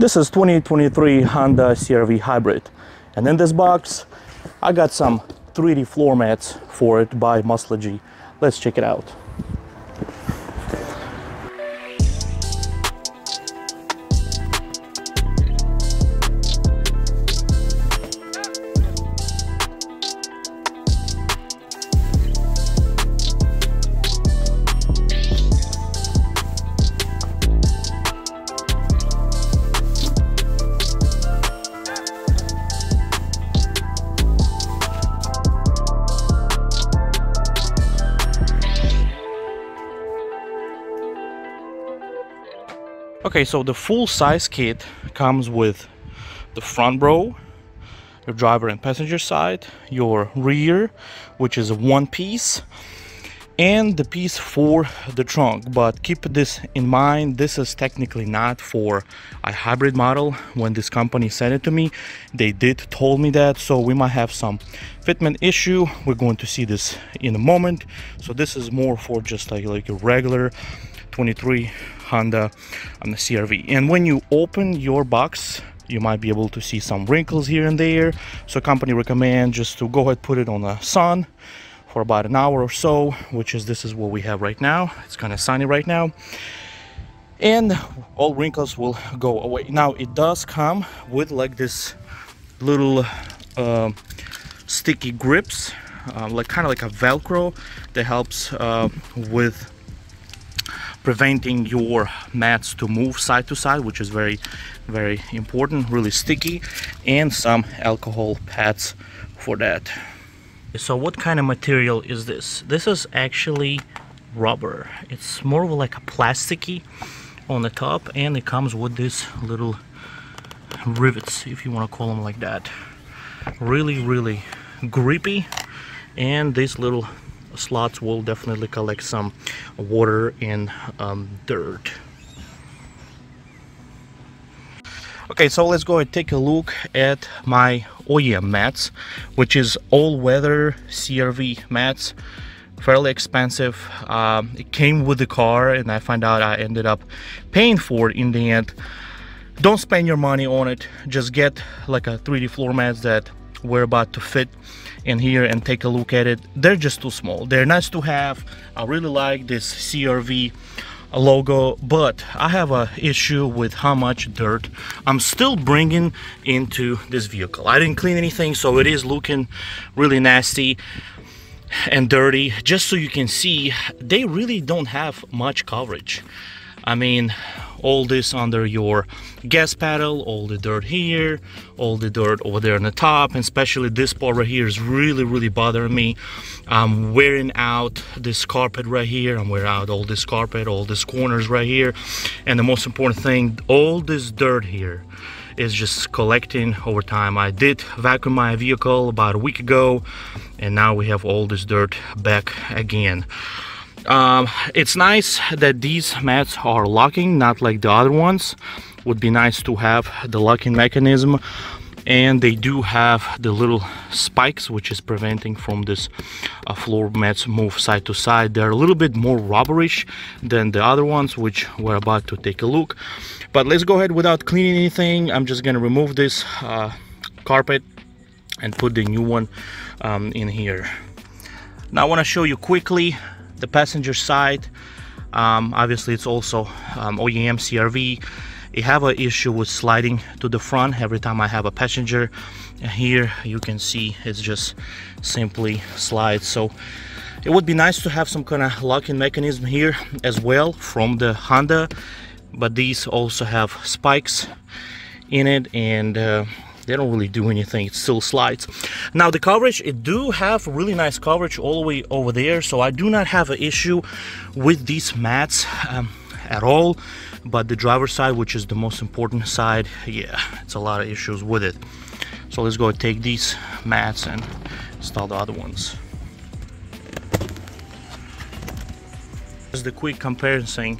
This is 2023 Honda CRV Hybrid. And in this box, I got some 3D floor mats for it by Muscle Let's check it out. Okay, so the full size kit comes with the front row, your driver and passenger side, your rear, which is one piece, and the piece for the trunk. But keep this in mind, this is technically not for a hybrid model. When this company sent it to me, they did told me that, so we might have some fitment issue. We're going to see this in a moment. So this is more for just like, like a regular 23 Honda on the CRV. And when you open your box, you might be able to see some wrinkles here and there. So company recommend just to go ahead put it on the sun for about an hour or so, which is this is what we have right now. It's kind of sunny right now. And all wrinkles will go away. Now it does come with like this little uh, sticky grips, uh, like kind of like a Velcro that helps uh, with preventing your mats to move side to side which is very very important really sticky and some alcohol pads for that. So what kind of material is this? This is actually rubber. It's more of like a plasticky on the top and it comes with this little rivets if you want to call them like that. Really really grippy and this little slots will definitely collect some water and um, dirt. Okay, so let's go and take a look at my OEM mats, which is all-weather CRV mats. Fairly expensive. Um, it came with the car and I find out I ended up paying for it in the end. Don't spend your money on it. Just get like a 3D floor mats that we're about to fit in here and take a look at it. They're just too small. They're nice to have. I really like this crv logo but i have a issue with how much dirt i'm still bringing into this vehicle. I didn't clean anything so it is looking really nasty and dirty. Just so you can see they really don't have much coverage i mean all this under your gas pedal all the dirt here all the dirt over there on the top and especially this part right here is really really bothering me. I'm wearing out this carpet right here. I'm wearing out all this carpet all these corners right here. And the most important thing all this dirt here is just collecting over time. I did vacuum my vehicle about a week ago and now we have all this dirt back again um, it's nice that these mats are locking not like the other ones. Would be nice to have the locking mechanism. And they do have the little spikes which is preventing from this uh, floor mats move side to side. They're a little bit more rubberish than the other ones which we're about to take a look. But let's go ahead without cleaning anything. I'm just gonna remove this uh, carpet and put the new one um, in here. Now i want to show you quickly the passenger side. Um, obviously it's also um, OEM CRV I have an issue with sliding to the front. Every time I have a passenger here you can see it's just simply slides so it would be nice to have some kind of locking mechanism here as well from the Honda but these also have spikes in it and uh, they don't really do anything. It still slides. Now the coverage it do have really nice coverage all the way over there so I do not have an issue with these mats um, at all. But the driver side which is the most important side yeah it's a lot of issues with it. So let's go take these mats and install the other ones. Just the quick comparison.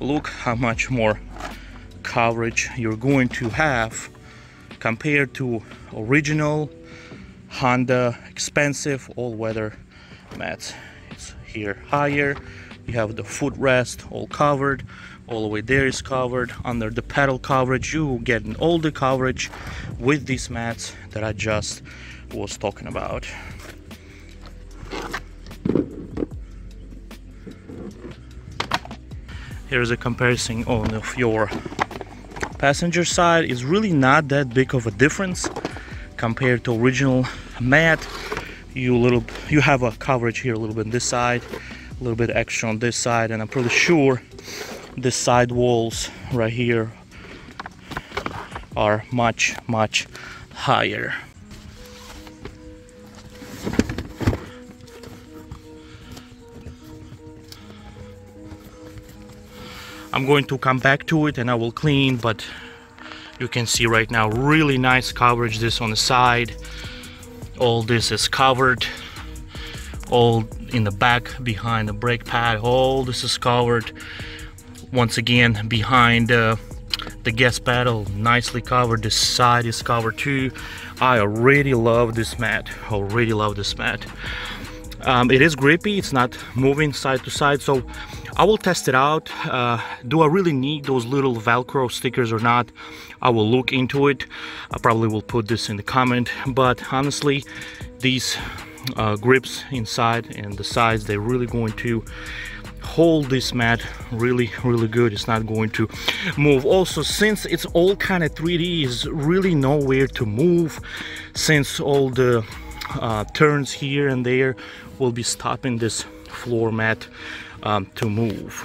Look how much more coverage you're going to have compared to original Honda expensive all-weather mats. It's here higher. You have the footrest all covered all the way there is covered under the pedal coverage you get all the coverage with these mats that I just was talking about here's a comparison on of your passenger side is really not that big of a difference compared to original mat you little you have a coverage here a little bit on this side a little bit extra on this side and I'm pretty sure the side walls right here are much much higher I'm going to come back to it and I will clean but you can see right now really nice coverage this on the side. All this is covered. All in the back behind the brake pad all this is covered. Once again behind uh, the gas pedal nicely covered. This side is covered too. I already love this mat I already love this mat. Um, it is grippy it's not moving side to side so I will test it out. Uh, do I really need those little velcro stickers or not? I will look into it. I probably will put this in the comment. But honestly these uh, grips inside and the sides they're really going to hold this mat really really good. It's not going to move. Also since it's all kind of 3d is really nowhere to move since all the uh, turns here and there will be stopping this floor mat um, to move.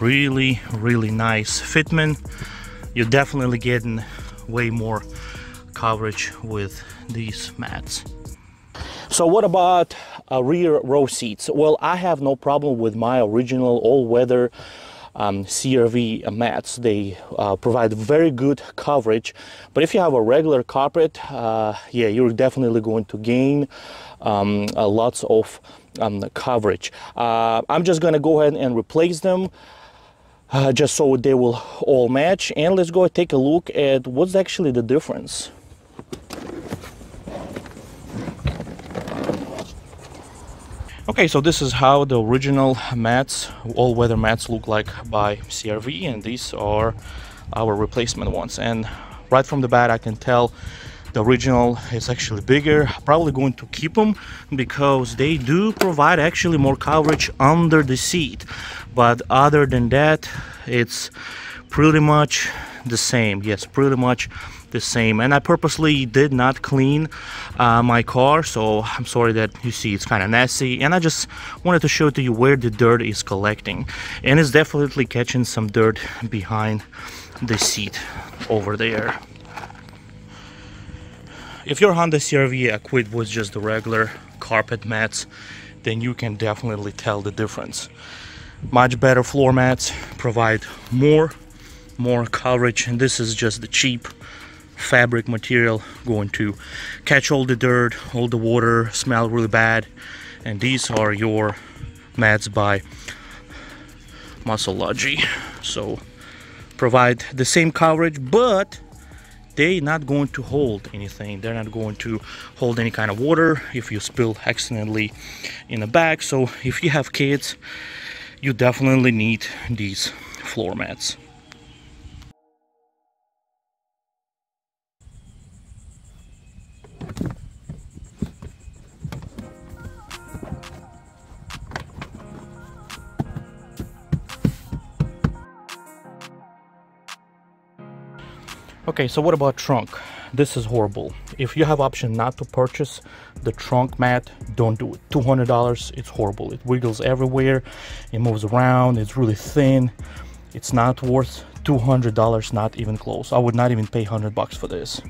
Really really nice fitment. You're definitely getting way more coverage with these mats. So what about uh, rear row seats? Well I have no problem with my original all-weather um, CRV mats. They uh, provide very good coverage. But if you have a regular carpet uh, yeah you're definitely going to gain um, lots of um, coverage. Uh, I'm just gonna go ahead and replace them uh, just so they will all match. And let's go take a look at what's actually the difference okay so this is how the original mats all-weather mats look like by CRV and these are our replacement ones. And right from the bat I can tell the original is actually bigger. Probably going to keep them because they do provide actually more coverage under the seat. But other than that it's pretty much the same. Yes pretty much the same. And I purposely did not clean uh, my car so I'm sorry that you see it's kind of nasty. And I just wanted to show to you where the dirt is collecting. And it's definitely catching some dirt behind the seat over there. If your Honda CRV equipped with just the regular carpet mats, then you can definitely tell the difference. Much better floor mats provide more, more coverage, and this is just the cheap fabric material going to catch all the dirt, all the water, smell really bad. And these are your mats by Muslogy. So provide the same coverage, but they're not going to hold anything they're not going to hold any kind of water if you spill accidentally in the bag so if you have kids you definitely need these floor mats okay so what about trunk? This is horrible. If you have option not to purchase the trunk mat don't do it. $200 it's horrible. It wiggles everywhere. It moves around. It's really thin. It's not worth $200 not even close. I would not even pay 100 bucks for this.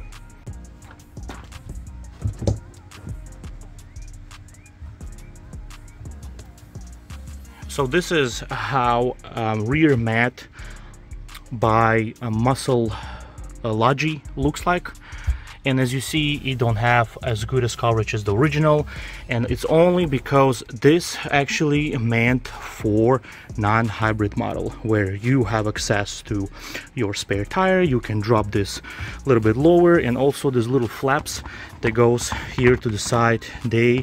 So this is how um, rear mat by a muscle Uh, Logi looks like. And as you see it don't have as good as coverage as the original. And it's only because this actually meant for non-hybrid model where you have access to your spare tire. You can drop this a little bit lower and also these little flaps that goes here to the side. They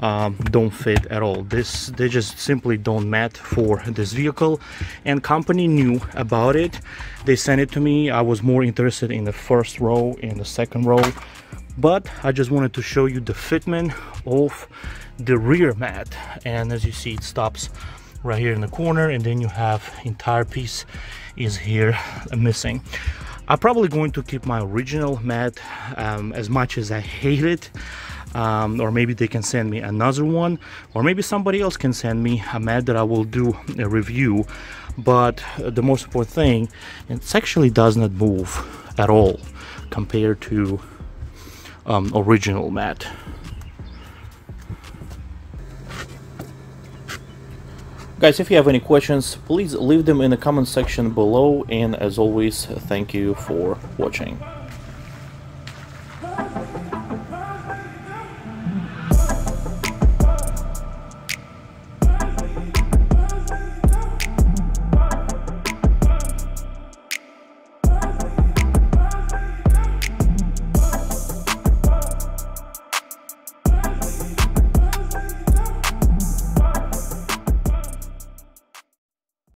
um, don't fit at all. This they just simply don't match for this vehicle. And company knew about it. They sent it to me. I was more interested in the first row and the second row. But I just wanted to show you the fitment of the rear mat. And as you see it stops right here in the corner and then you have entire piece is here missing. I'm probably going to keep my original mat um, as much as I hate it um, or maybe they can send me another one or maybe somebody else can send me a mat that I will do a review. But the most important thing it actually does not move at all compared to um, original mat Guys, if you have any questions, please leave them in the comment section below. And as always, thank you for watching.